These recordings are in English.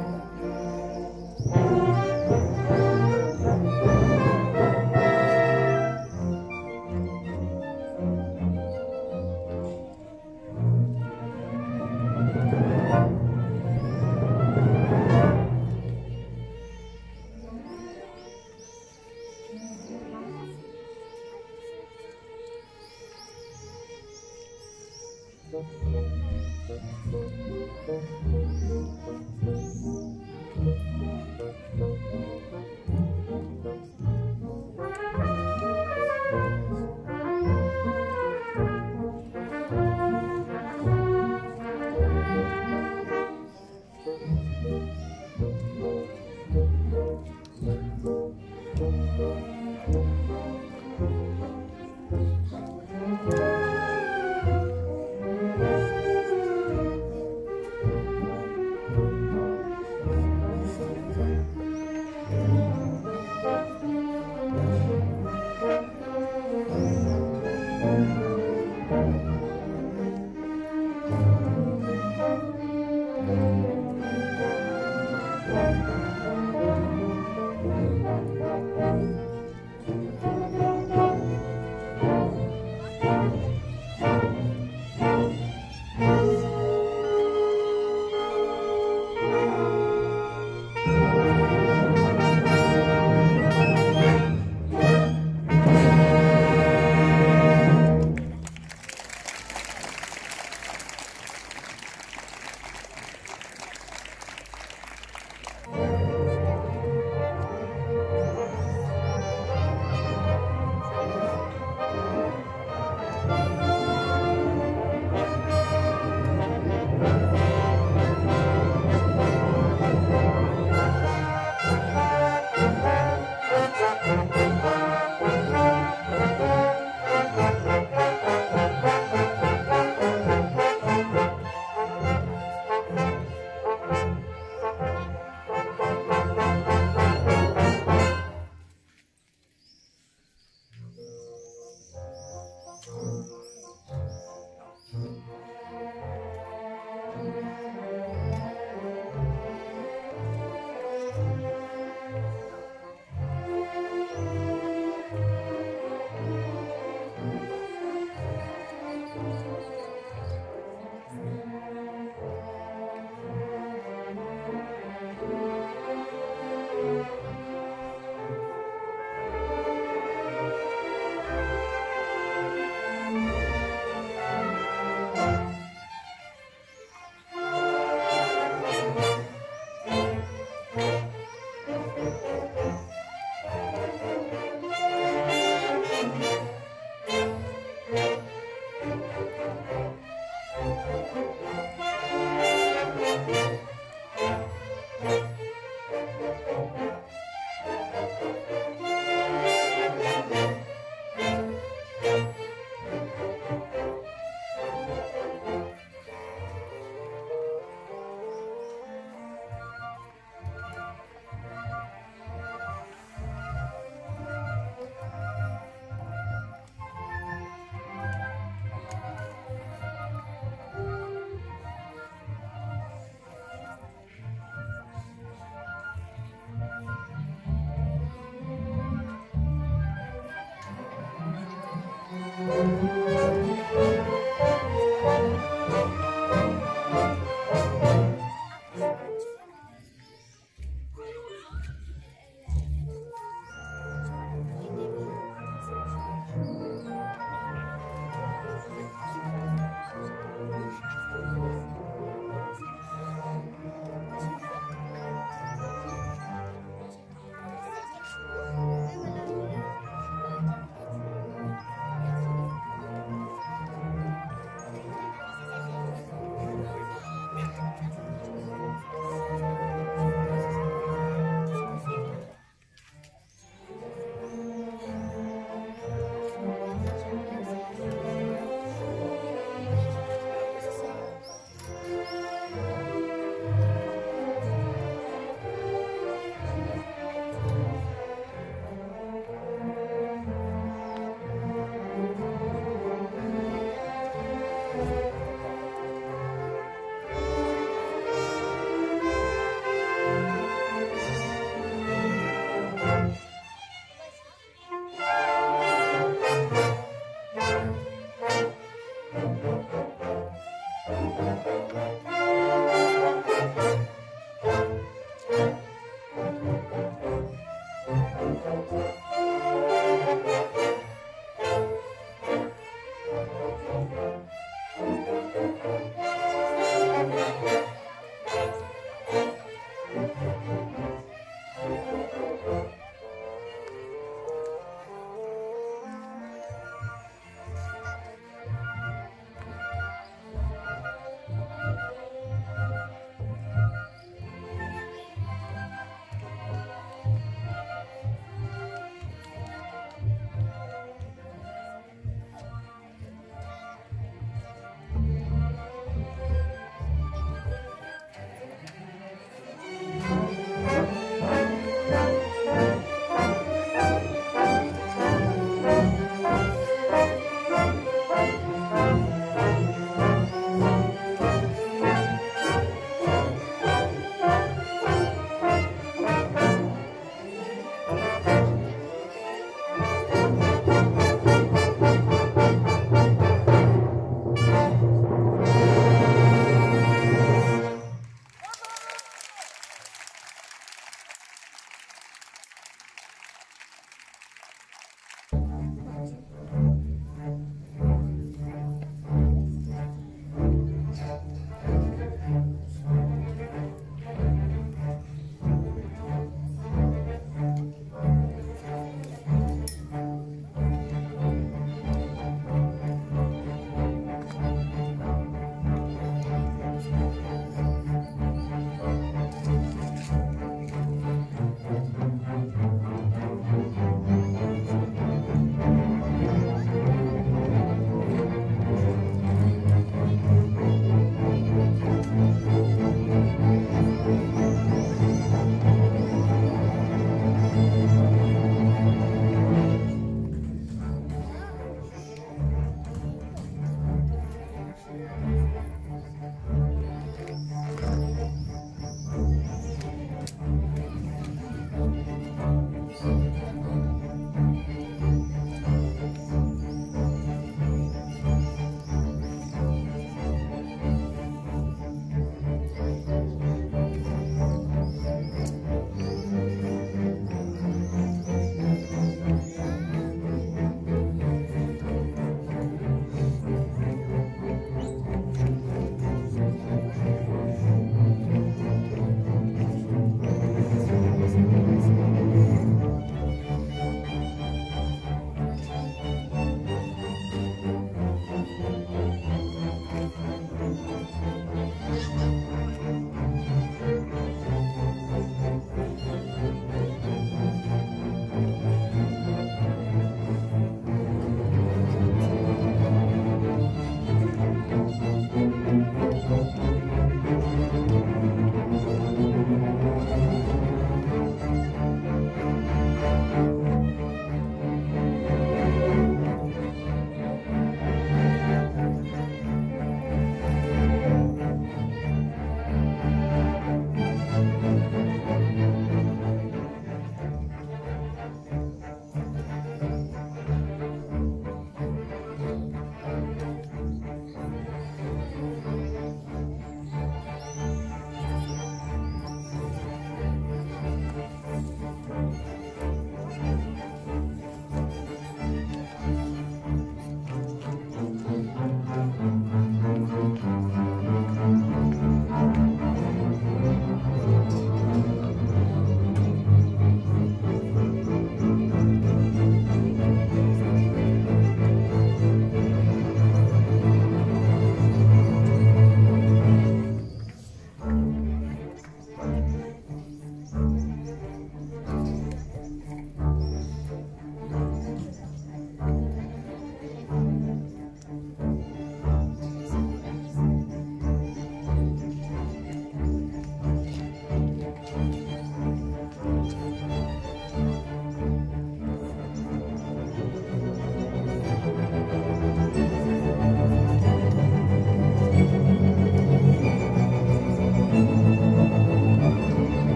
Amen.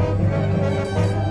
Música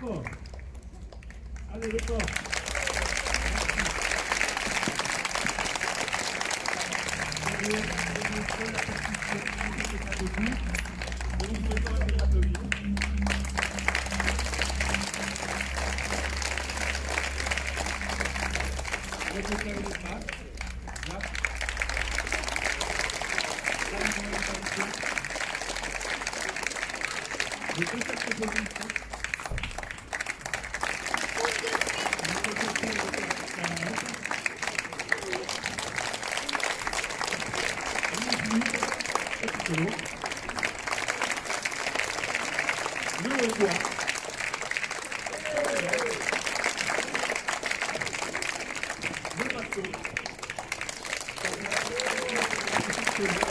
Décor. On